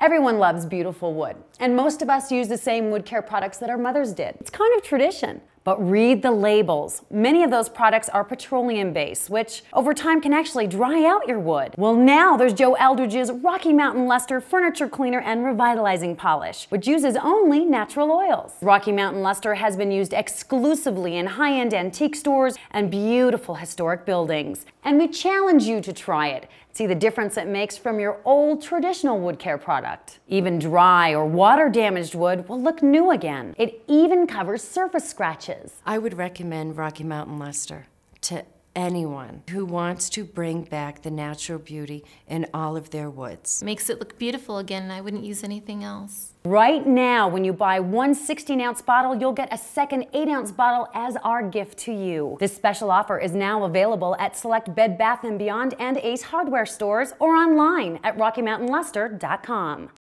Everyone loves beautiful wood, and most of us use the same wood care products that our mothers did. It's kind of tradition. But read the labels. Many of those products are petroleum based, which over time can actually dry out your wood. Well, now there's Joe Eldridge's Rocky Mountain Luster Furniture Cleaner and Revitalizing Polish, which uses only natural oils. Rocky Mountain Luster has been used exclusively in high end antique stores and beautiful historic buildings. And we challenge you to try it. See the difference it makes from your old traditional wood care product. Even dry or water damaged wood will look new again. It even covers surface scratches. I would recommend Rocky Mountain Luster to anyone who wants to bring back the natural beauty in all of their woods. Makes it look beautiful again, and I wouldn't use anything else. Right now, when you buy one 16 ounce bottle, you'll get a second 8 ounce bottle as our gift to you. This special offer is now available at select Bed Bath & Beyond and Ace Hardware stores or online at RockyMountainLuster.com.